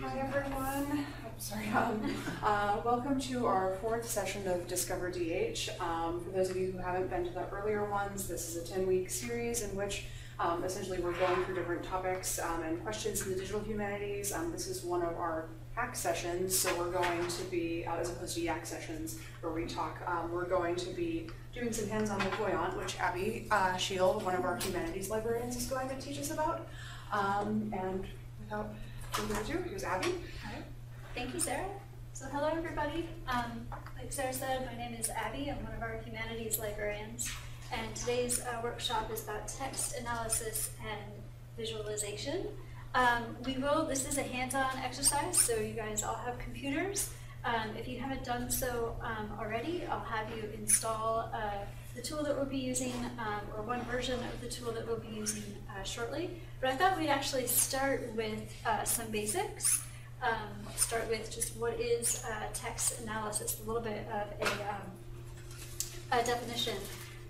Hi everyone. Sorry. Um, uh, welcome to our fourth session of Discover DH. Um, for those of you who haven't been to the earlier ones, this is a 10-week series in which um, essentially we're going through different topics um, and questions in the digital humanities. Um, this is one of our hack sessions, so we're going to be, uh, as opposed to yak sessions where we talk, um, we're going to be doing some hands-on with Voyant, which Abby uh, Scheel, one of our humanities librarians, is going to teach us about. Um, and without further ado, here's Abby. Thank you, Sarah. So hello, everybody. Um, like Sarah said, my name is Abby. I'm one of our humanities librarians. And today's uh, workshop is about text analysis and visualization. Um, we will, this is a hands-on exercise, so you guys all have computers. Um, if you haven't done so um, already, I'll have you install the tool that we'll be using, um, or one version of the tool that we'll be using uh, shortly. But I thought we'd actually start with uh, some basics. Um, start with just what is uh, text analysis, a little bit of a, um, a definition.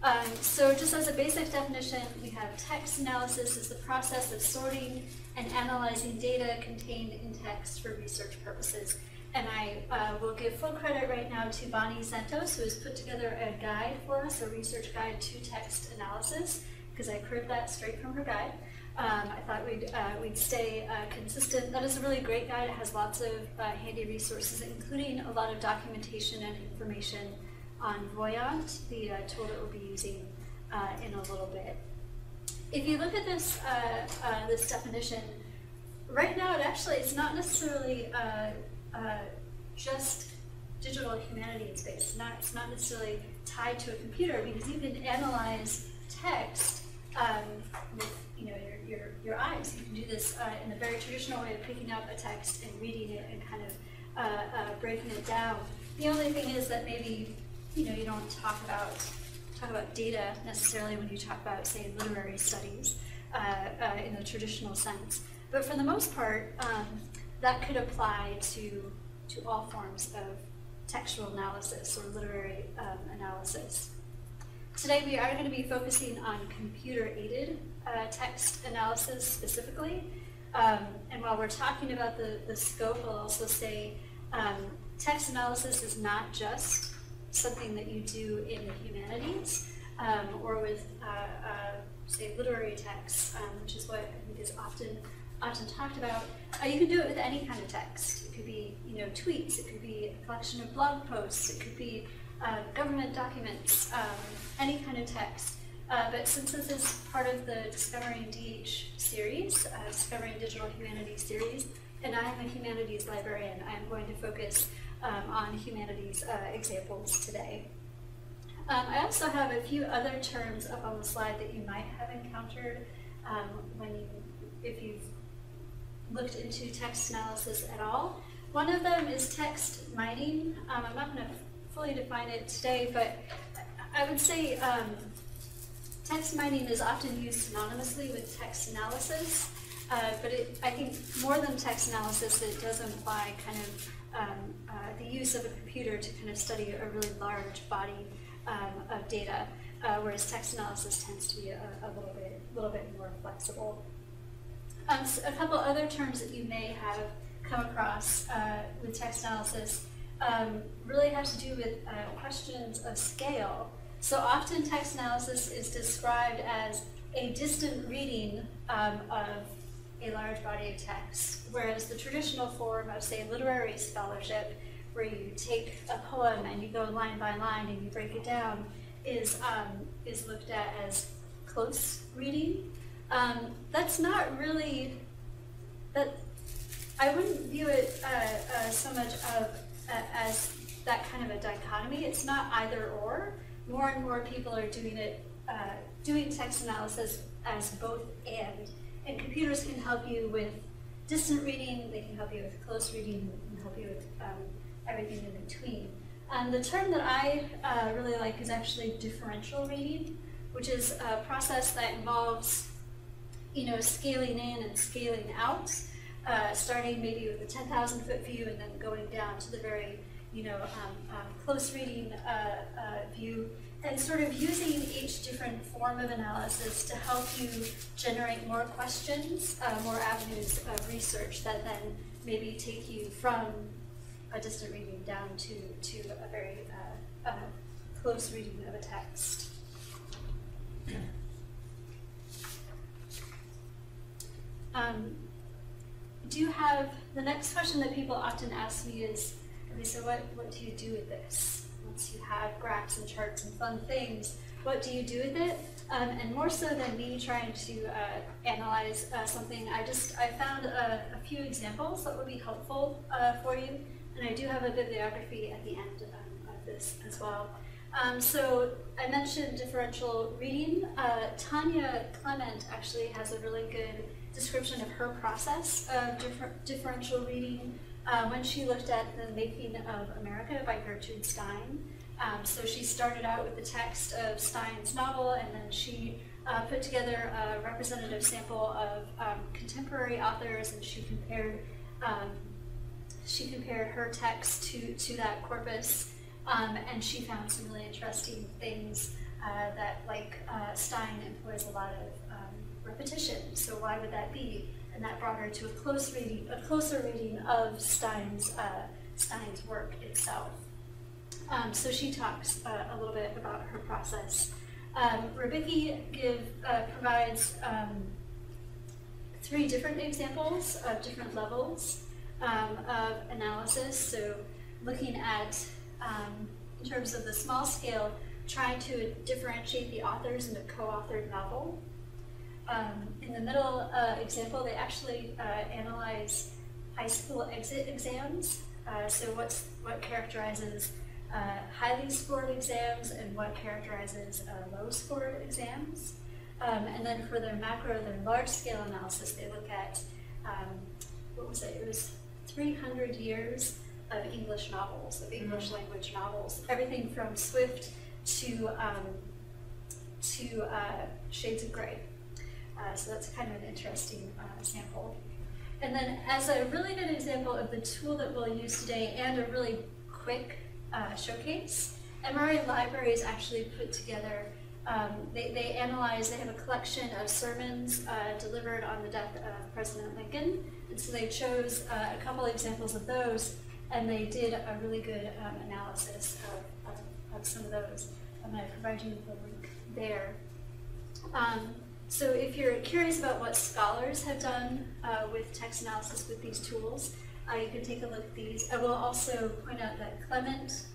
Um, so just as a basic definition, we have text analysis is the process of sorting and analyzing data contained in text for research purposes. And I uh, will give full credit right now to Bonnie Santos, who has put together a guide for us, a research guide to text analysis, because I cribbed that straight from her guide. Um, I thought we'd, uh, we'd stay uh, consistent. That is a really great guide. It has lots of uh, handy resources, including a lot of documentation and information on Voyant, the uh, tool that we'll be using uh, in a little bit. If you look at this, this definition, right now it actually, it's not necessarily just digital humanities. It's not, it's not necessarily tied to a computer because you can analyze text um, with you know your, your, your eyes. You can do this uh, in a very traditional way of picking up a text and reading it and kind of uh, uh, breaking it down. The only thing is that maybe you know you don't talk about talk about data necessarily when you talk about say literary studies uh, uh, in the traditional sense. But for the most part, um, that could apply to to all forms of textual analysis or literary um, analysis. Today we are going to be focusing on computer-aided uh, text analysis specifically. Um, and while we're talking about the, the scope, I'll also say um, text analysis is not just something that you do in the humanities um, or with, uh, uh, say, literary texts, um, which is what I think is often often talked about. Uh, you can do it with any kind of text. It could be, you know, tweets. It could be a collection of blog posts. It could be uh, government documents. Um, any kind of text. Uh, but since this is part of the Discovering DH series, uh, Discovering Digital Humanities series, and I am a humanities librarian, I am going to focus um, on humanities uh, examples today. Um, I also have a few other terms up on the slide that you might have encountered um, when you, if you've looked into text analysis at all. One of them is text mining. Um, I'm not going to fully define it today, but I would say um, text mining is often used synonymously with text analysis, uh, but it, I think more than text analysis, it does imply kind of um, uh, the use of a computer to kind of study a really large body um, of data, uh, whereas text analysis tends to be a, a little bit, little bit more flexible. Um, so a couple other terms that you may have come across uh, with text analysis um, really have to do with uh, questions of scale. So often text analysis is described as a distant reading um, of a large body of text, whereas the traditional form of, say, literary scholarship, where you take a poem and you go line by line and you break it down, is, um, is looked at as close reading. Um, that's not really that. I wouldn't view it uh, uh, so much of uh, as that kind of a dichotomy. It's not either or. More and more people are doing it, uh, doing text analysis as both and. And computers can help you with distant reading. They can help you with close reading. They can help you with um, everything in between. And the term that I uh, really like is actually differential reading, which is a process that involves you know, scaling in and scaling out, uh, starting maybe with a 10,000 foot view and then going down to the very, you know, um, um, close reading uh, uh, view. and sort of using each different form of analysis to help you generate more questions, uh, more avenues of research that then maybe take you from a distant reading down to, to a very uh, uh, close reading of a text. Um, do you have the next question that people often ask me is, okay, so what, what do you do with this? Once you have graphs and charts and fun things, what do you do with it? Um, and more so than me trying to uh, analyze uh, something, I just I found a, a, few examples that would be helpful uh, for you, and I do have a bibliography at the end um, of this as well. Um, so I mentioned differential reading. Uh, Tanya Clement actually has a really good description of her process of differ differential reading uh, when she looked at the Making of America by Gertrude Stein. Um, so she started out with the text of Stein's novel, and then she uh, put together a representative sample of um, contemporary authors, and she compared um, she compared her text to to that corpus, um, and she found some really interesting things uh, that, like uh, Stein employs a lot of repetition. So why would that be? And that brought her to a close reading, a closer reading of Stein's uh, Stein's work itself. Um, so she talks uh, a little bit about her process. Um, Rybicki give, uh, provides um, three different examples of different levels um, of analysis. So looking at, um, in terms of the small scale, trying to differentiate the authors in a co-authored novel. Um, in the middle uh, example, they actually uh, analyze high school exit exams. Uh, so what's what characterizes uh, highly scored exams and what characterizes uh, low scored exams. Um, and then for their macro, their large scale analysis, they look at um, what was it? It was 300 years of English novels, of English mm-hmm. language novels, everything from Swift to um, to uh, Shades of Grey. Uh, so that's kind of an interesting uh, sample. And then as a really good example of the tool that we'll use today and a really quick uh, showcase, Emory Libraries actually put together, um, they, they analyze, they have a collection of sermons uh, delivered on the death of President Lincoln. And so they chose uh, a couple examples of those and they did a really good um, analysis of, of, of, some of those. I'm going to provide you with a link there. Um, so if you're curious about what scholars have done uh, with text analysis with these tools, uh, you can take a look at these. I will also point out that Clement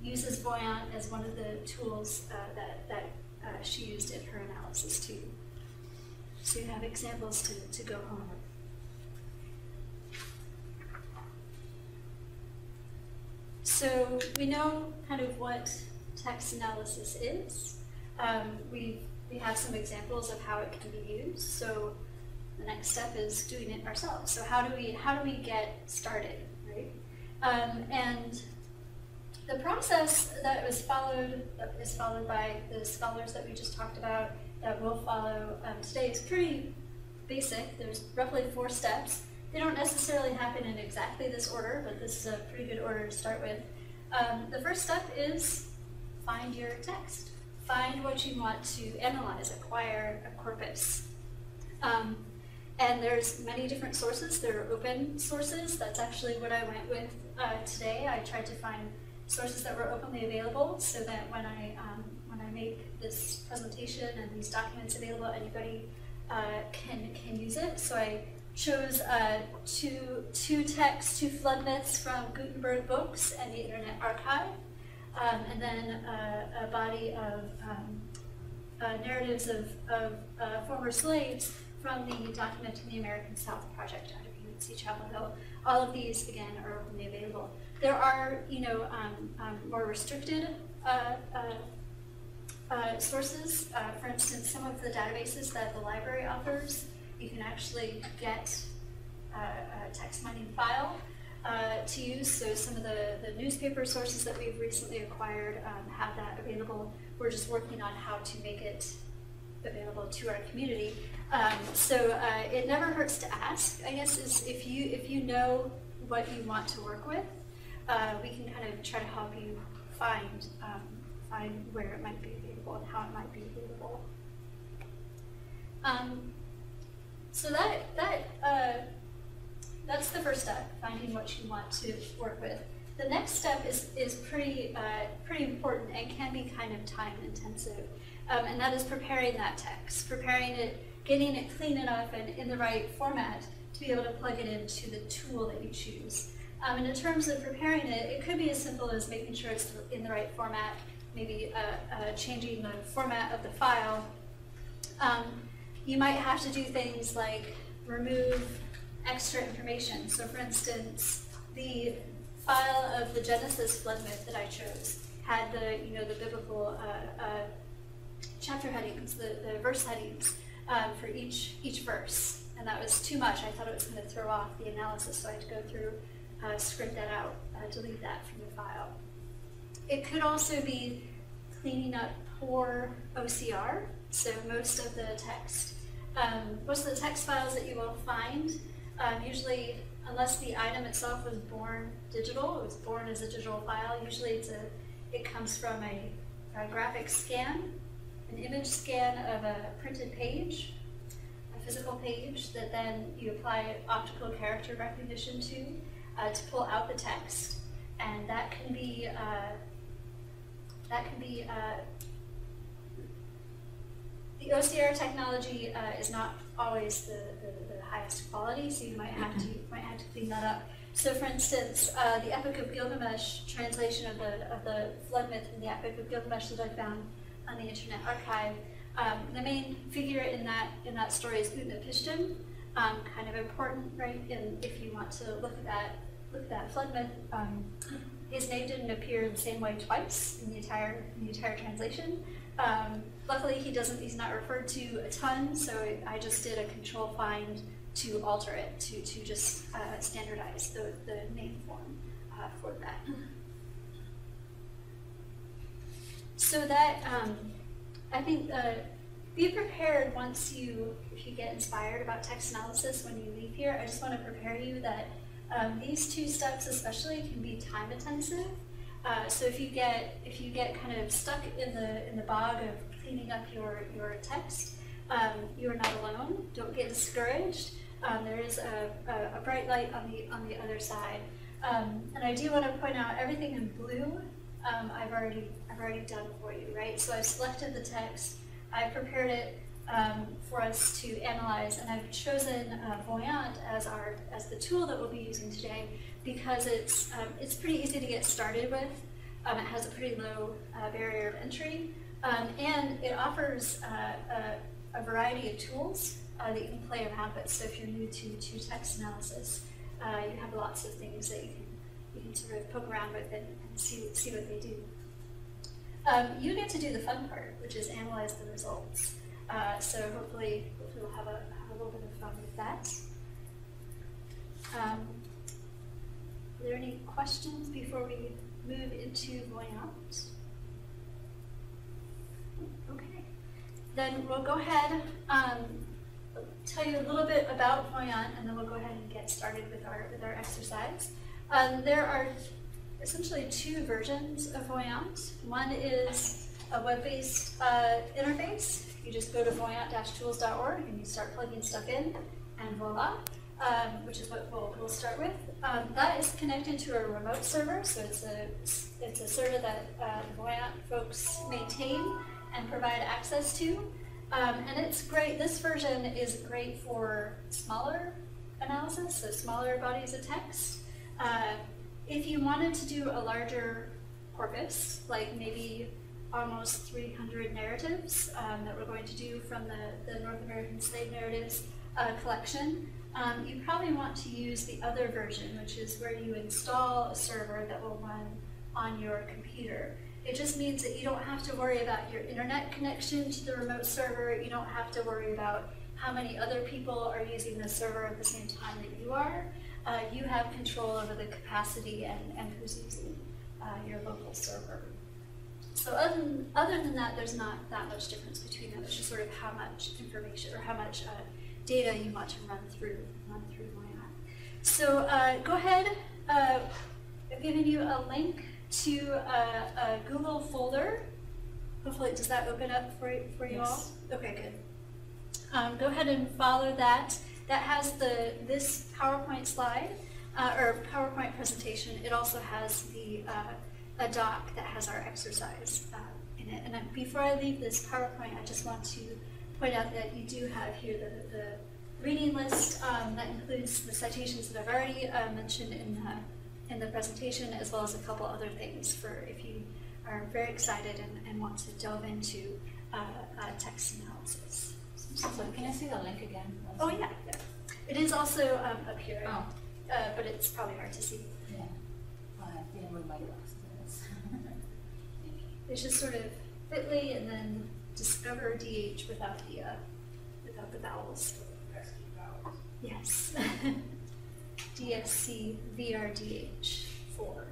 uses Voyant as one of the tools uh, that, that uh, she used in her analysis too. So you have examples to, to go home with. So we know kind of what text analysis is. Um, we've we have some examples of how it can be used. So the next step is doing it ourselves. So how do we how do we get started, right? Um, and the process that was followed that is followed by the scholars that we just talked about that will follow um, today is pretty basic. There's roughly four steps. They don't necessarily happen in exactly this order, but this is a pretty good order to start with. Um, the first step is find your text find what you want to analyze, acquire a corpus. Um, and there's many different sources. There are open sources. That's actually what I went with uh, today. I tried to find sources that were openly available so that when I um, when I make this presentation and these documents available, anybody uh, can can use it. So I chose uh, two two texts, two flood myths from Gutenberg Books and the Internet Archive um, and then uh, a body of um, uh, narratives of, of uh, former slaves from the Documenting the American South project out of UNC Chapel Hill. All of these, again, are openly available. There are, you know, um, um more restricted uh, uh, uh, sources. for instance, some of the databases that the library offers, you can actually get a text mining file uh, to use. So some of the, the newspaper sources that we've recently acquired um, have that available. We're just working on how to make it available to our community. Um, so uh, it never hurts to ask. I guess is if you if you know what you want to work with, uh, we can kind of try to help you find um, find where it might be available and how it might be available. Um, so that that uh, that's the first step, finding what you want to work with. The next step is is pretty uh, pretty important and can be kind of time intensive, um, and that is preparing that text, preparing it, getting it clean enough and in the right format to be able to plug it into the tool that you choose. Um, and in terms of preparing it, it could be as simple as making sure it's in the right format, maybe uh, uh, changing the format of the file. Um, you might have to do things like remove extra information. So for instance, the file of the Genesis flood myth that I chose had the, you know, the biblical uh, uh chapter headings, the, the verse headings um, for each, each verse. And that was too much. I thought it was going to throw off the analysis, so I had to go through, uh, script that out, uh, delete that from the file. It could also be cleaning up poor OCR, so most of the text, um, most of the text files that you will find, um, usually, unless the item itself was born digital, it was born as a digital file, usually it's a, it comes from a, a graphic scan, an image scan of a printed page, a physical page that then you apply optical character recognition to uh, to pull out the text, and that can be uh, that can be uh, the OCR technology uh, is not always the, highest quality, so you might have to might have to clean that up. So, for instance, uh, the Epic of Gilgamesh translation of the of the flood myth in the Epic of Gilgamesh that I found on the Internet Archive, um, the main figure in that in that story is Utnapishtim, um, kind of important, right? And if you want to look at that look at that flood myth, um, his name didn't appear in the same way twice in the entire in the entire translation. Um, luckily, he doesn't. He's not referred to a ton, so I just did a control find to alter it to to just uh, standardize the the name form uh, for that. So that um, I think uh, be prepared once you if you get inspired about text analysis when you leave here. I just want to prepare you that um, these two steps especially can be time intensive. Uh, so if you get if you get kind of stuck in the in the bog of cleaning up your your text, um, you are not alone. Don't get discouraged. Um, there is a, a, a, bright light on the on the other side. Um, and I do want to point out everything in blue. Um, I've already I've already done for you, right? So I've selected the text. I've prepared it um, for us to analyze, and I've chosen uh, Voyant as our as the tool that we'll be using today because it's, um, it's pretty easy to get started with. Um, it has a pretty low uh, barrier of entry, and it offers uh, a, a, variety of tools uh, that you can play around with. So if you're new to, to text analysis, uh, you have lots of things that you can, you can sort of poke around with and, and see, see what they do. Um, you get to do the fun part, which is analyze the results. Uh, so hopefully, hopefully we'll have a, have a little bit of fun with that. Um, are there any questions before we move into Voyant? Okay. Then we'll go ahead, um, tell you a little bit about Voyant, and then we'll go ahead and get started with our, with our exercise. Um, there are essentially two versions of Voyant. One is a web-based uh, interface. You just go to voyant-tools.org and you start plugging stuff in, and voila um, which is what we'll, we'll start with. Um, that is connected to a remote server, so it's a, it's a server that uh, Voyant folks maintain and provide access to. Um, and it's great, this version is great for smaller analysis, so smaller bodies of text. Uh, if you wanted to do a larger corpus, like maybe almost 300 narratives um, that we're going to do from the, the North American slave narratives uh, collection, um, you probably want to use the other version, which is where you install a server that will run on your computer. It just means that you don't have to worry about your internet connection to the remote server. You don't have to worry about how many other people are using the server at the same time that you are. Uh, you have control over the capacity and, and who's using uh, your local server. So other than, other than that, there's not that much difference between them. It's just sort of how much information or how much uh, data you want to run through, run through Voyant. So uh, go ahead, uh, I've given you a link to a, a Google folder hopefully, does that open up for, for you all? Yes. Okay, good. Um, go ahead and follow that. That has the, this PowerPoint slide, uh, or PowerPoint presentation. It also has the, uh, a doc that has our exercise, uh, in it. And then before I leave this PowerPoint, I just want to point out that you do have here the, the reading list, um, that includes the citations that I've already, uh, mentioned in the, in the presentation, as well as a couple other things for if you are very excited and, and want to delve into, uh, uh, text analysis. So can I see the link again? Oh, yeah, yeah. It is also um, up here, Oh, uh, but it's probably hard to see. yeah. I didn't move my glasses. It's just sort of Bitly and then Discover DH without the, uh, without the vowels. Yes. DSC VRDH four.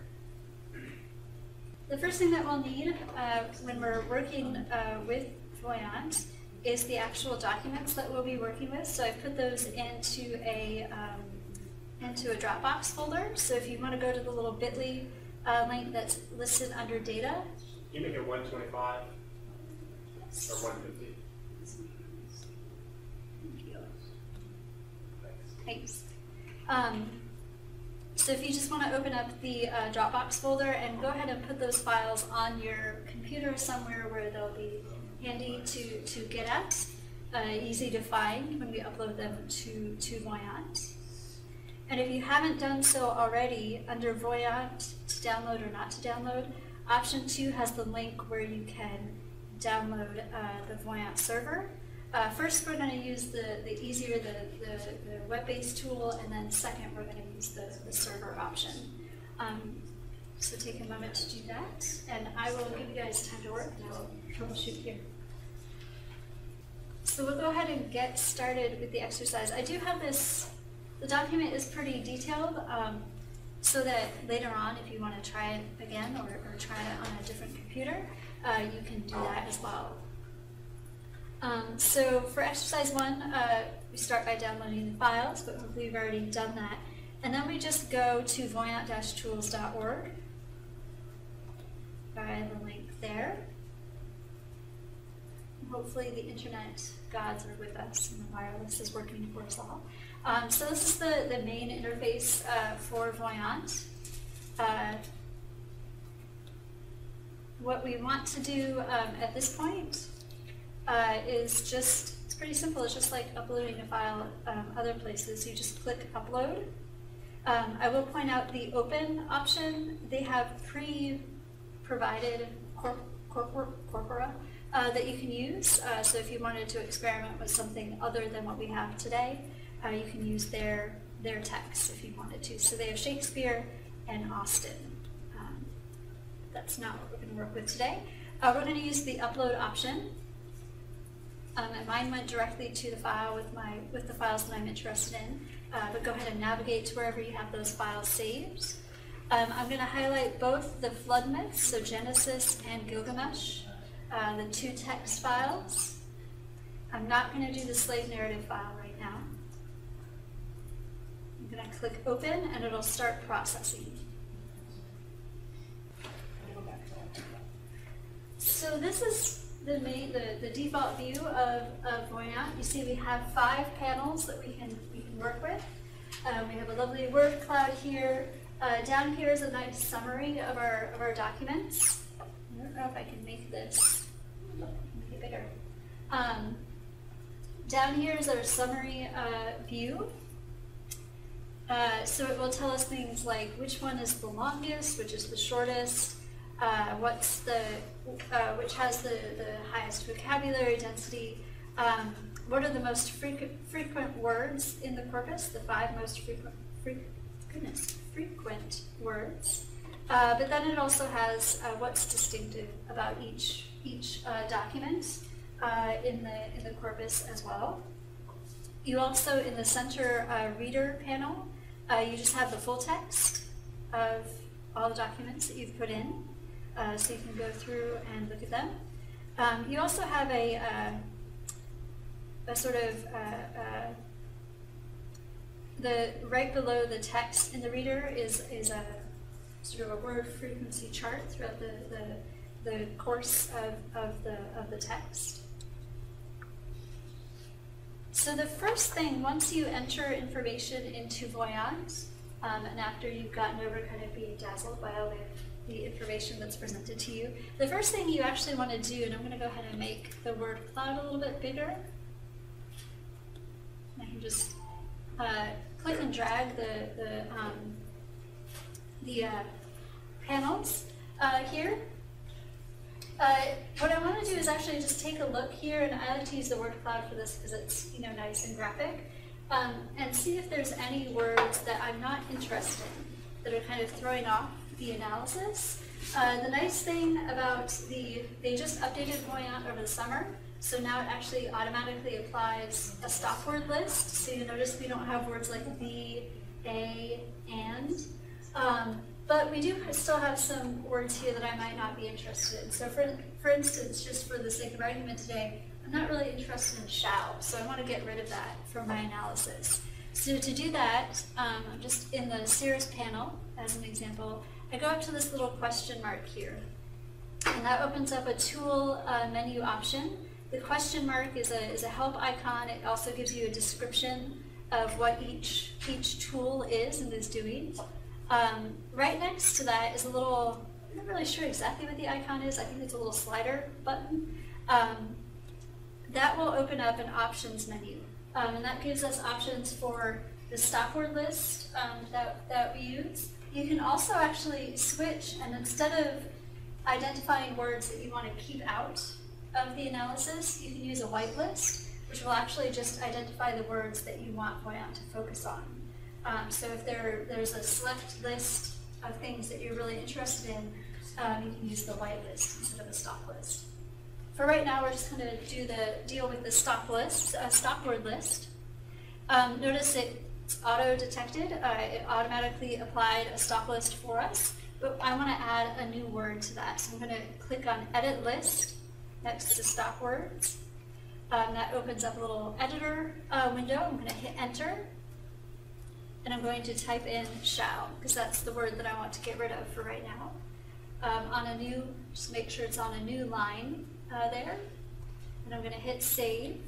The first thing that we'll need uh, when we're working uh, with Voyant is the actual documents that we'll be working with. So I put those into a um, into a Dropbox folder. So if you want to go to the little Bitly uh, link that's listed under data, You make it one twenty-five or one fifty? Thanks. Um, so if you just want to open up the uh, Dropbox folder and go ahead and put those files on your computer somewhere where they'll be handy to, to get at, uh, easy to find when we upload them to, to Voyant. And if you haven't done so already, under Voyant to download or not to download, option two has the link where you can download uh, the Voyant server. Uh, first, we're going to use the, the easier, the, the, the web-based tool, and then second, we're going to use the, the server option. Um, so take a moment to do that, and I will give you guys time to work, and I'll troubleshoot here. So we'll go ahead and get started with the exercise. I do have this, the document is pretty detailed, um, so that later on, if you want to try it again or, or try it on a different computer, uh, you can do that as well. Um, so for exercise one, uh, we start by downloading the files, but hopefully you've already done that. And then we just go to voyant-tools.org by the link there. Hopefully the internet gods are with us and the wireless is working for us all. Um, so this is the, the main interface uh, for Voyant. Uh, what we want to do um, at this point uh, is just, it's pretty simple. It's just like uploading a file um, other places. You just click upload. Um, I will point out the open option. They have pre-provided corp- corpor- corpora uh, that you can use. Uh, so if you wanted to experiment with something other than what we have today, uh, you can use their, their text if you wanted to. So they have Shakespeare and Austen. Um, that's not what we're going to work with today. Uh, we're going to use the upload option. Um, and mine went directly to the file with my with the files that I'm interested in. Uh, but go ahead and navigate to wherever you have those files saved. Um, I'm going to highlight both the flood myths, so Genesis and Gilgamesh, uh, the two text files. I'm not going to do the slave narrative file right now. I'm going to click open and it'll start processing. So this is the main, the, the default view of, of Voyant. You see we have five panels that we can, we can work with. Um, we have a lovely word cloud here. Uh, down here is a nice summary of our, of our documents. I don't know if I can make this make it bigger. Um, down here is our summary uh, view. Uh, so it will tell us things like which one is the longest, which is the shortest, uh, what's the, uh, which has the, the highest vocabulary density, um, what are the most frequent, frequent words in the corpus, the five most frequent, goodness, frequent words. Uh, but then it also has uh, what's distinctive about each, each uh, document uh, in, the, in the corpus as well. You also, in the center uh, reader panel, you just have the full text of all the documents that you've put in, uh, so you can go through and look at them. Um, you also have a, uh, a sort of uh, uh, the right below the text in the reader is is a sort of a word frequency chart throughout the the, the course of, of the, of the text. So the first thing, once you enter information into Voyant, um, and after you've gotten over kind of being dazzled by all the, the information that's presented to you, the first thing you actually want to do, and I'm going to go ahead and make the word cloud a little bit bigger. I can just uh, click and drag the, the, um, the uh, panels uh, here. Uh, what I want to do is actually just take a look here, and I like to use the word cloud for this because it's you know nice and graphic, um, and see if there's any words that I'm not interested in that are kind of throwing off the analysis. Uh, the nice thing about the, they just updated Voyant over the summer, so now it actually automatically applies a stop word list. So you notice we don't have words like the, a, and. Um, but we do still have some words here that I might not be interested in. So for, for instance, just for the sake of argument today, I'm not really interested in shall, so I want to get rid of that for my analysis. So to do that, um, I'm just in the Cirrus panel, as an example, I go up to this little question mark here. And that opens up a tool uh, menu option. The question mark is a, is a help icon. It also gives you a description of what each, each tool is and is doing. Um, right next to that is a little, I'm not really sure exactly what the icon is. I think it's a little slider button. Um, that will open up an options menu. Um, and that gives us options for the stop word list um, that, that we use. You can also actually switch and instead of identifying words that you want to keep out of the analysis, you can use a whitelist, which will actually just identify the words that you want Voyant to focus on. Um, so if there, there's a select list of things that you're really interested in, um, you can use the whitelist instead of a stop list. For right now, we're just going to do the deal with the stop list, uh, stop word list. Um, notice it's auto detected. Uh, it automatically applied a stop list for us, but I want to add a new word to that. So I'm going to click on Edit List next to Stop Words. Um, that opens up a little editor uh, window. I'm going to hit Enter, and I'm going to type in shall, because that's the word that I want to get rid of for right now. Um, on a new, just make sure it's on a new line uh, there, and I'm going to hit Save.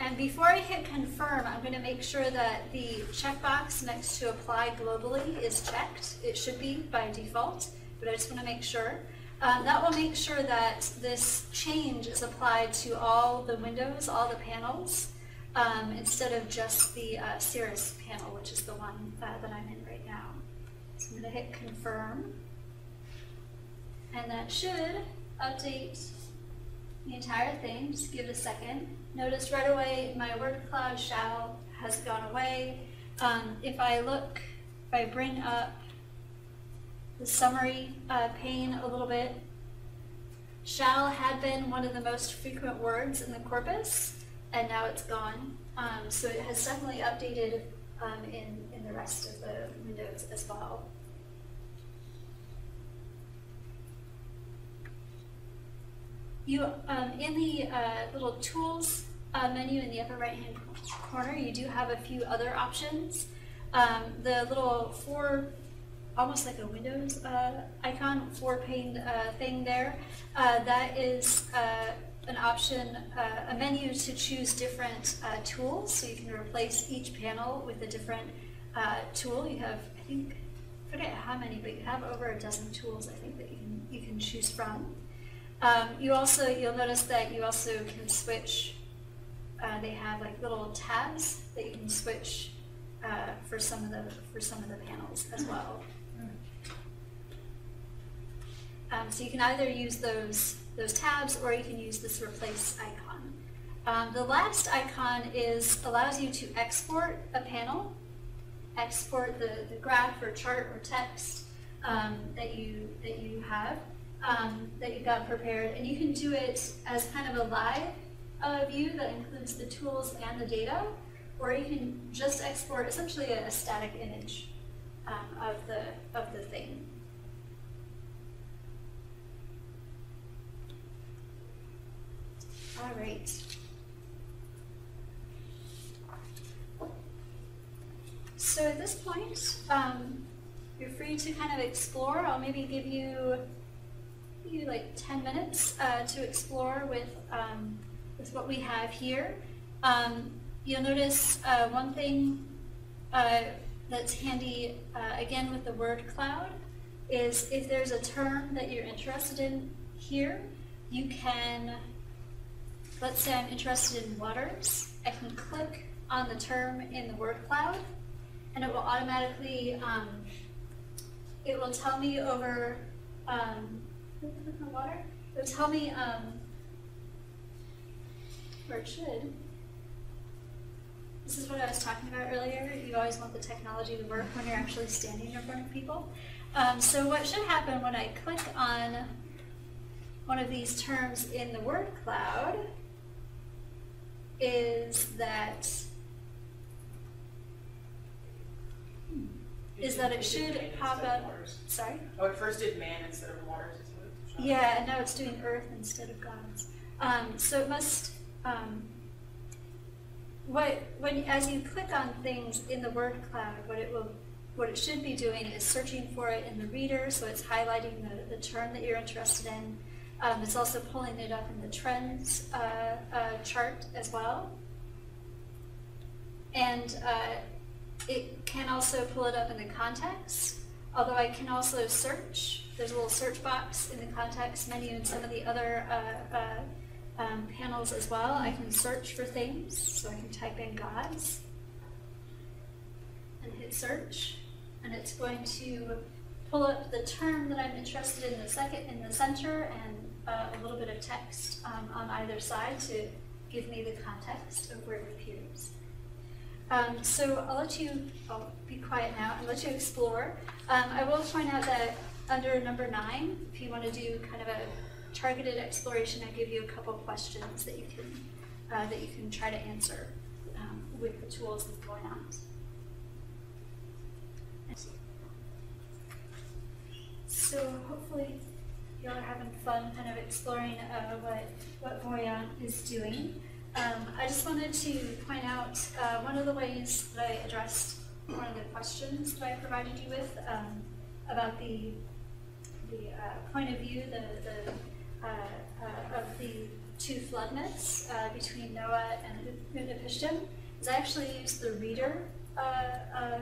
And before I hit confirm, I'm going to make sure that the checkbox next to apply globally is checked. It should be by default, but I just want to make sure. Um, that will make sure that this change is applied to all the windows, all the panels, um, instead of just the uh, Cirrus panel, which is the one uh, that I'm in right now. So I'm going to hit confirm. And that should update the entire thing. Just give it a second. Notice right away my word cloud shall has gone away. Um, if I look, if I bring up the summary uh, pane a little bit, shall had been one of the most frequent words in the corpus, and now it's gone. Um, so it has definitely updated um, in, in the rest of the windows as well. You, um, in the uh, little tools uh, menu in the upper right hand corner, you do have a few other options. Um, the little four, almost like a Windows uh, icon, four pane uh, thing there, uh, that is uh, an option, a menu to choose different tools. So you can replace each panel with a different tool. You have, I think, I forget how many, but you have over a dozen tools, I think, that you can, you can choose from. Um, you also, you'll notice that you also can switch, uh, they have like little tabs that you can switch uh, for some of the, for some of the panels as well. Um, so you can either use those, those tabs or you can use this replace icon. Um, the last icon is, allows you to export a panel, export the, the graph or chart or text um, that, you, that you have um, that you've got prepared, and you can do it as kind of a live uh, view that includes the tools and the data, or you can just export essentially a, a static image um, of the of the thing. All right. So at this point, um, you're free to kind of explore. I'll maybe give you you like 10 minutes uh, to explore with, um, with what we have here. Um, you'll notice uh, one thing uh, that's handy, uh, again with the word cloud, is if there's a term that you're interested in here, you can, let's say I'm interested in waters, I can click on the term in the word cloud, and it will automatically, um, it will tell me over, um, water, tell me, um, or it should, this is what I was talking about earlier. You always want the technology to work when you're actually standing in front of people. Um, so what should happen when I click on one of these terms in the word cloud is that is that it should pop up. Sorry. Oh, it first did man instead of waters. Yeah, and now it's doing earth instead of gods. Um, so it must. Um, what when as you click on things in the word cloud, what it will what it should be doing is searching for it in the reader, so it's highlighting the, the term that you're interested in. Um, it's also pulling it up in the trends uh, uh, chart as well. And uh, it can also pull it up in the context, although I can also search. There's a little search box in the context menu and some of the other uh, uh, um, panels as well. I can search for things, so I can type in gods and hit search, and it's going to pull up the term that I'm interested in the second in the center and uh, a little bit of text um, on either side to give me the context of where it appears. Um, so I'll let you, I'll be quiet now and let you explore. Um, I will point out that under number nine, if you want to do kind of a targeted exploration, I give you a couple questions that you can uh, that you can try to answer um, with the tools of going on. So hopefully you all are having fun kind of exploring uh, what, what Voyant is doing. Um, I just wanted to point out uh, one of the ways that I addressed one of the questions that I provided you with um, about the, the uh, point of view the, the, uh, uh, of the two flood myths uh, between Noah and Utnapishtim is I actually used the reader uh, uh,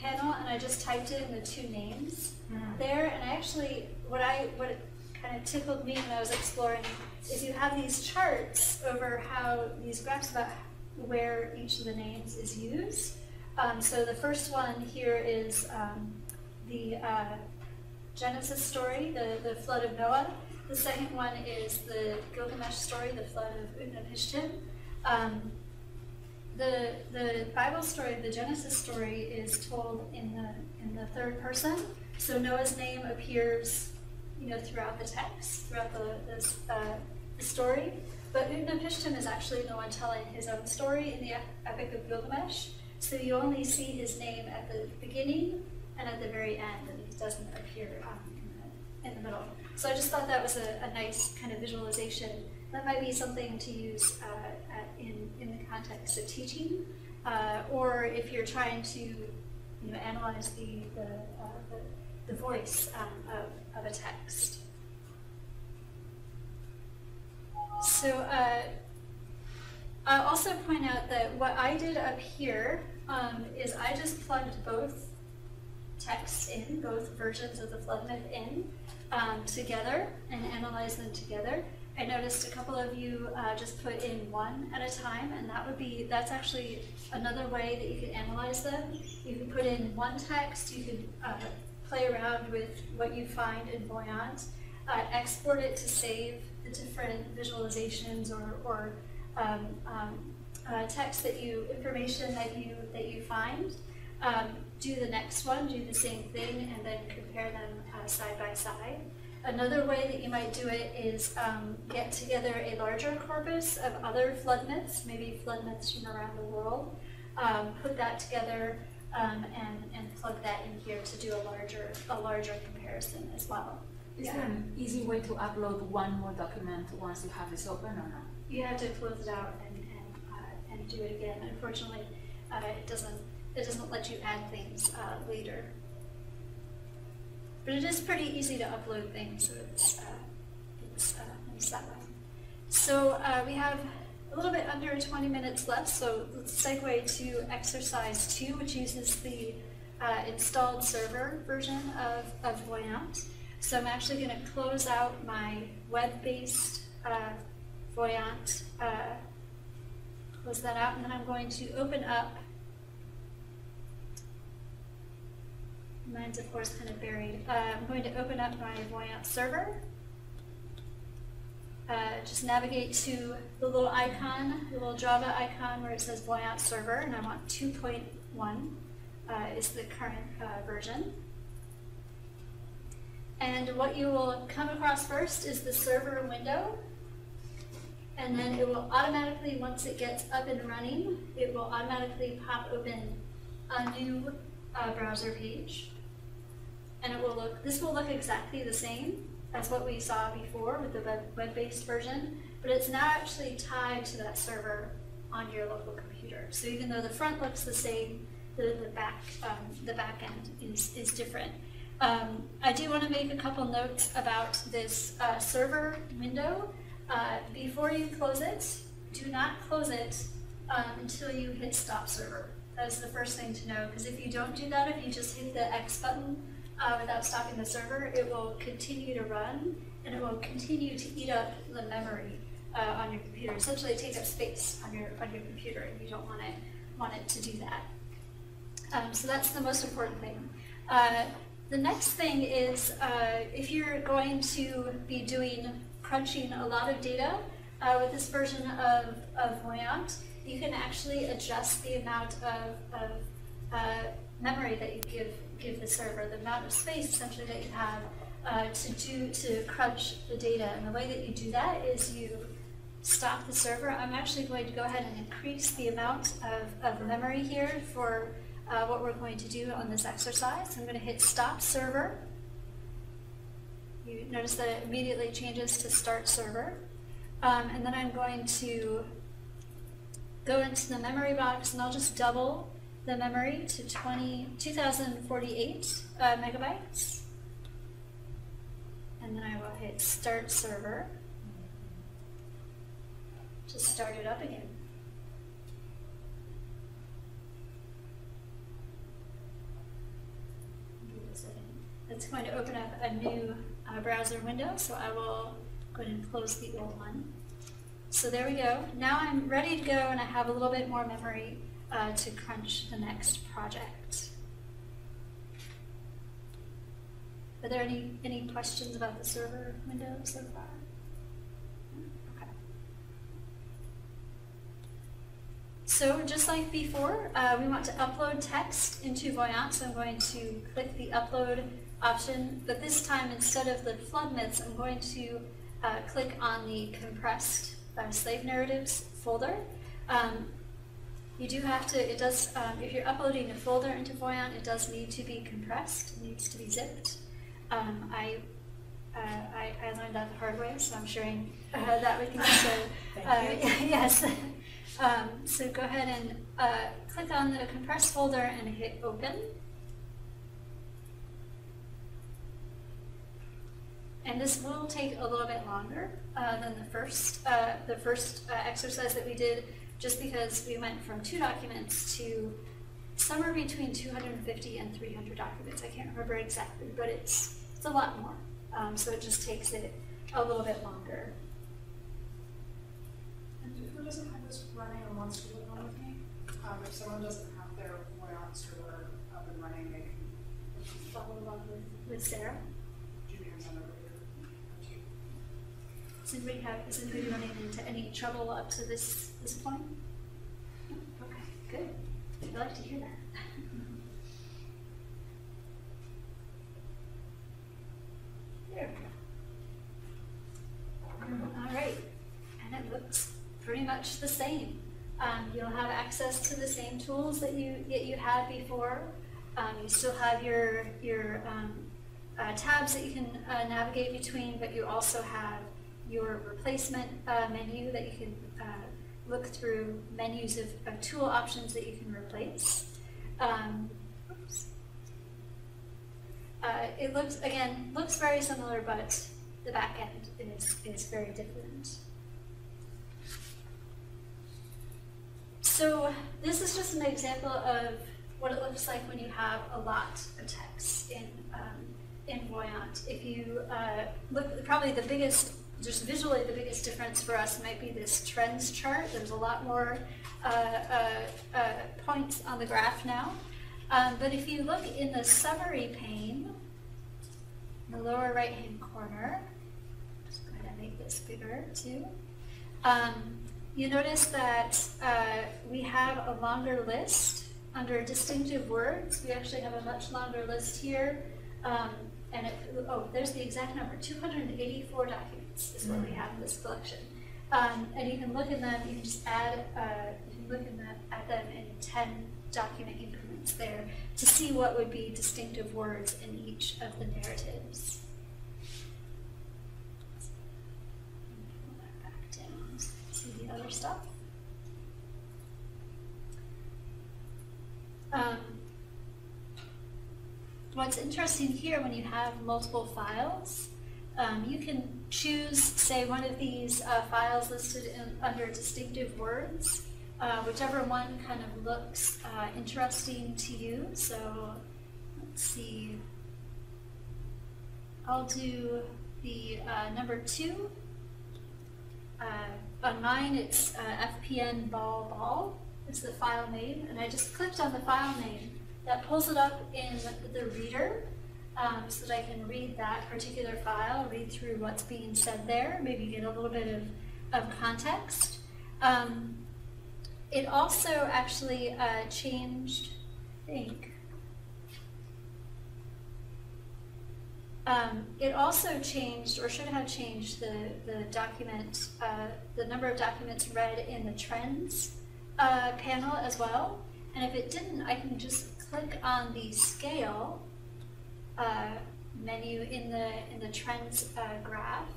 panel and I just typed in the two names there and I actually what I what it kind of tickled me when I was exploring is you have these charts over how these graphs about where each of the names is used. Um, so the first one here is um, the uh, Genesis story, the, the flood of Noah. The second one is the Gilgamesh story, the flood of Utnapishtim. Um, the, the Bible story, the Genesis story, is told in the, in the third person. So Noah's name appears, you know, throughout the text, throughout the, uh, the story. But Utnapishtim is actually the one telling his own story in the Epic of Gilgamesh. So you only see his name at the beginning and at the very end, doesn't appear um, in, the, in the middle. So I just thought that was a, a nice kind of visualization. That might be something to use uh, at, in, in the context of teaching, uh, or if you're trying to you know, analyze the, the, uh, the, the voice um, of, of a text. So uh, I'll also point out that what I did up here um, is I just plugged both texts in, both versions of the flood myth in um, together and analyze them together. I noticed a couple of you uh, just put in one at a time, and that would be, that's actually another way that you can analyze them. You can put in one text, you can uh, play around with what you find in Voyant, uh, export it to save the different visualizations or, or um, um, uh, text that you, information that you, that you find. Um, do the next one, do the same thing, and then compare them uh, side by side. Another way that you might do it is um, get together a larger corpus of other flood myths, maybe flood myths from around the world, um, put that together um, and, and plug that in here to do a larger, a larger comparison as well. Is Yeah. there an easy way to upload one more document once you have this open or not? You have to close it out and, and, uh, and do it again. Unfortunately, uh, it doesn't, it doesn't let you add things, uh, later. But it is pretty easy to upload things, so it's, uh, moves, uh, moves that way. So uh, we have a little bit under 20 minutes left, so let's segue to exercise two, which uses the uh, installed server version of, of Voyant. So I'm actually going to close out my web-based uh, Voyant, close that out, and then I'm going to open up Mine's of course kind of buried. Uh, I'm going to open up my Voyant server. Uh, just navigate to the little icon, the little Java icon where it says Voyant server, and I want 2.1 uh, is the current uh, version. And what you will come across first is the server window. And then it will automatically, once it gets up and running, it will automatically pop open a new uh, browser page and it will look, this will look exactly the same as what we saw before with the web, web-based version, but it's now actually tied to that server on your local computer. So even though the front looks the same, the, the back um, the back end is, is different. Um, I do want to make a couple notes about this uh, server window. Uh, before you close it, do not close it um, until you hit stop server. That is the first thing to know, because if you don't do that, if you just hit the X button, uh, without stopping the server, it will continue to run and it will continue to eat up the memory uh, on your computer. Essentially, take up space on your on your computer, and you don't want it want it to do that. Um, so that's the most important thing. Uh, the next thing is uh, if you're going to be doing crunching a lot of data uh, with this version of, of Voyant, you can actually adjust the amount of, of uh, memory that you give give the server, the amount of space essentially that you have uh, to do to crunch the data. And the way that you do that is you stop the server. I'm actually going to go ahead and increase the amount of, of memory here for uh, what we're going to do on this exercise. I'm going to hit stop server. You notice that it immediately changes to start server. Um, and then I'm going to go into the memory box and I'll just double the memory to 20, 2048 uh, megabytes. And then I will hit start server to start it up again. It's going to open up a new uh, browser window, so I will go ahead and close the old one. So there we go. Now I'm ready to go and I have a little bit more memory uh, to crunch the next project. Are there any, any questions about the server window so far? Okay. So just like before, uh, we want to upload text into Voyant, so I'm going to click the upload option, but this time instead of the flood myths, I'm going to uh, click on the compressed uh, slave narratives folder. Um, you do have to, it does, um, if you're uploading a folder into Voyant, it does need to be compressed, it needs to be zipped. Um, I, uh, I, I learned that the hard way, so I'm sharing uh, that with you. So, uh, yes. um, so go ahead and uh, click on the compressed folder and hit open. And this will take a little bit longer uh, than the first, uh, the first exercise that we did just because we went from two documents to somewhere between 250 and 300 documents. I can't remember exactly, but it's, it's a lot more. Um, so it just takes it a little bit longer. And who doesn't have this running and wants to do it with me? Um, if someone doesn't have their Voyant server up and running, they can Follow along with Sarah. Judy and send over here. Does anybody have, is anybody running into any trouble up to this, this point? Okay, good. I'd like to hear that. All right, and it looks pretty much the same. Um, you'll have access to the same tools that you, that you had before. Um, you still have your, your um, uh, tabs that you can uh, navigate between, but you also have your replacement uh, menu that you can uh, look through menus of, of, tool options that you can replace. Um, uh, it looks, again, looks very similar, but the back end is, is very different. So this is just an example of what it looks like when you have a lot of text in, um, in Voyant. If you uh, look, probably the biggest, just visually the biggest difference for us might be this trends chart. There's a lot more uh, uh, uh, points on the graph now. Um, but if you look in the summary pane, in the lower right-hand corner, just going to make this bigger too. Um, you notice that uh, we have a longer list under distinctive words. We actually have a much longer list here. Um, and it, oh, there's the exact number 284 documents is what we have in this collection. Um, and you can look in them, you can just add, uh, you can look in them, at them in 10 document increments there to see what would be distinctive words in each of the narratives. Pull that back down, see the other stuff. Um, what's interesting here when you have multiple files, um, you can choose, say, one of these uh, files listed in, under distinctive words, uh, whichever one kind of looks uh, interesting to you. So let's see. I'll do the uh, number two. Uh, on mine, it's uh, FPN ball ball is the file name, and I just clicked on the file name. That pulls it up in the reader um, so that I can read that particular file, read through what's being said there, maybe get a little bit of, of context. Um, it also actually uh, changed, I think. Um, it also changed, or should have changed, the, the document, uh, the number of documents read in the trends uh, panel as well. And if it didn't, I can just click on the scale uh, menu in the in the trends uh, graph.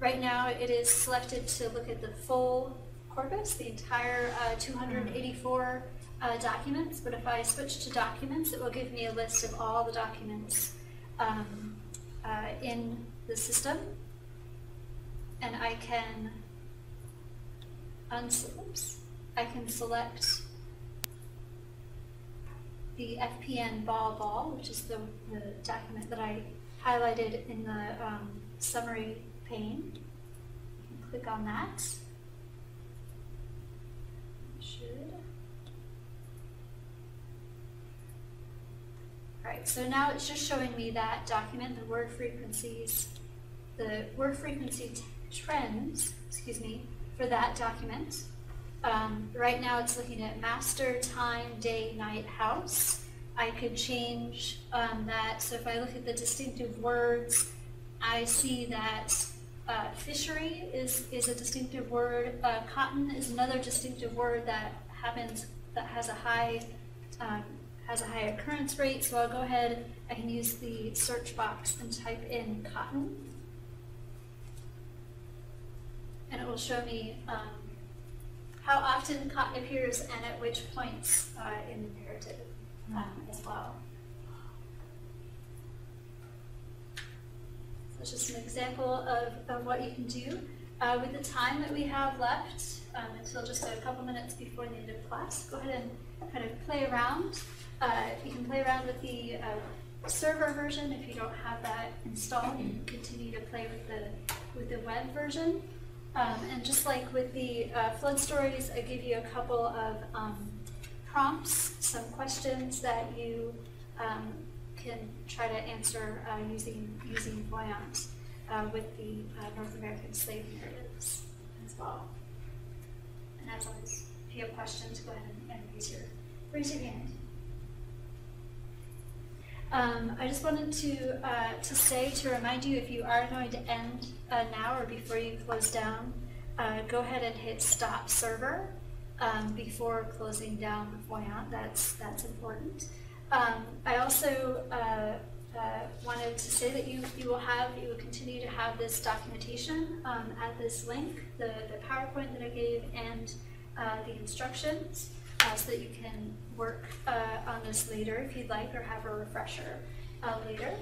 Right now, it is selected to look at the full corpus, the entire uh, 284 uh, documents. But if I switch to documents, it will give me a list of all the documents um, uh, in the system, and I can oops, I can select the FPN ball ball, which is the, the document that I highlighted in the um, summary pane. Click on that. Should. All right, so now it's just showing me that document, the word frequencies, the word frequency trends, excuse me, for that document. Um, right now it's looking at master, time, day, night, house. I could change um, that. So if I look at the distinctive words, I see that uh, fishery is, is a distinctive word. Uh, cotton is another distinctive word that happens that has a high um, has a high occurrence rate. So I'll go ahead. I can use the search box and type in cotton, and it will show me um, how often cotton appears and at which points uh, in the narrative um, as well. So it's just an example of, of what you can do. Uh, with the time that we have left, um, until just a couple minutes before the end of class, go ahead and kind of play around. Uh, you can play around with the uh, server version if you don't have that installed. You can continue to play with the with the web version. Um, and just like with the uh, flood stories, I give you a couple of um, prompts, some questions that you um, can try to answer uh, using using Voyant uh, with the uh, North American slave narratives as well. And as always, if you have questions, go ahead and, and raise your raise your hand. Um, I just wanted to uh, to say to remind you if you are going to end now or before you close down, uh, go ahead and hit stop server um, before closing down Voyant. That's that's important. Um, I also uh, uh, wanted to say that you you will have you will continue to have this documentation um, at this link, the the PowerPoint that I gave, and uh, the instructions uh, so that you can work uh, on this later if you'd like or have a refresher later.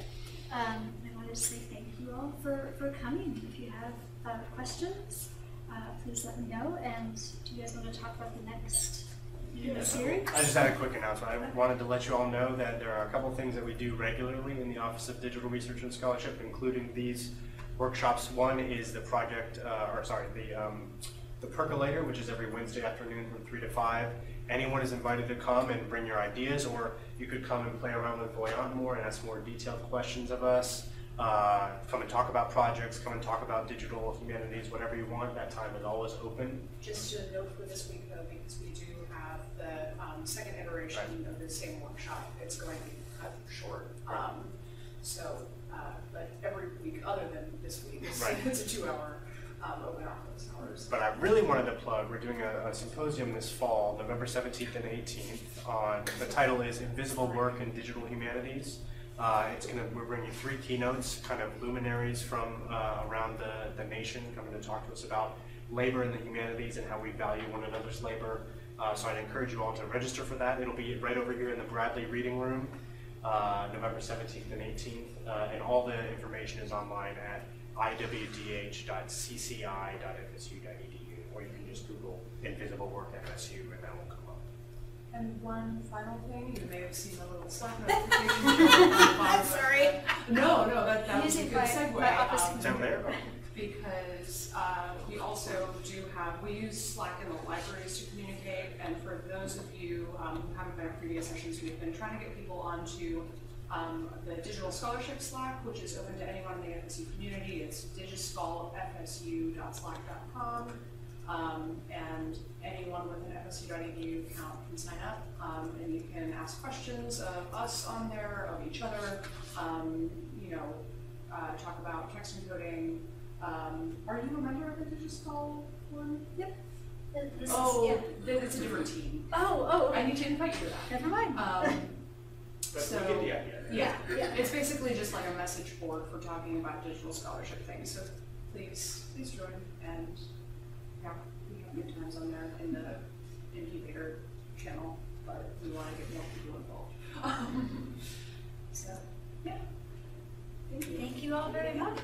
Um, I wanted to say thank you you all for, for coming. If you have uh, questions, uh, please let me know. And do you guys want to talk about the next Yeah. series? I just had a quick announcement. I wanted to let you all know that there are a couple things that we do regularly in the Office of Digital Research and Scholarship, including these workshops. One is the project, uh, or sorry, the, um, the percolator, which is every Wednesday afternoon from three to five. Anyone is invited to come and bring your ideas, or you could come and play around with Voyant more and ask more detailed questions of us. Uh, come and talk about projects, come and talk about digital humanities, whatever you want. That time is always open. Just a note for this week though, because we do have the um, second iteration of the same workshop, it's going to be cut short. Right. Um, So, uh, but every week other than this week, it's, Right. it's a two-hour um, open office hours. But I really wanted to plug, we're doing a, a symposium this fall, November 17th and 18th, on, the title is Invisible Work in Digital Humanities. Uh, it's gonna, we're bringing three keynotes, kind of luminaries from uh, around the, the nation, coming to talk to us about labor in the humanities and how we value one another's labor. Uh, so I'd encourage you all to register for that. It'll be right over here in the Bradley Reading Room, uh, November 17th and 18th. Uh, and all the information is online at iwdh.cci.fsu.edu, or you can just Google Invisible Work FSU and that will come. And one final thing, you may have seen a little Slack notification. I'm sorry. No, no, that, that was a Using good my- segue. my office um, Down there? because uh, we also do have, we use Slack in the libraries to communicate, and for those of you um, who haven't been at previous sessions, we've been trying to get people onto um, the Digital Scholarship Slack, which is open to anyone in the FSU community. It's digischolarfsu.slack.com, um, and anyone with an FSU.edu account can sign up, um, and you can ask questions of us on there, of each other, um, you know, uh, talk about text encoding. Um, are you a member of the Digischolar one? This is, Oh, yeah. then it's a different team. Oh, oh, I need to invite you to that. never mind. Um, But So- you get the idea. yeah, Yeah. it's basically just like a message board for talking about digital scholarship things, so please, please join and, many times on there in the incubator channel, but we want to get more people involved. So, yeah. Thank you. Thank you all very much.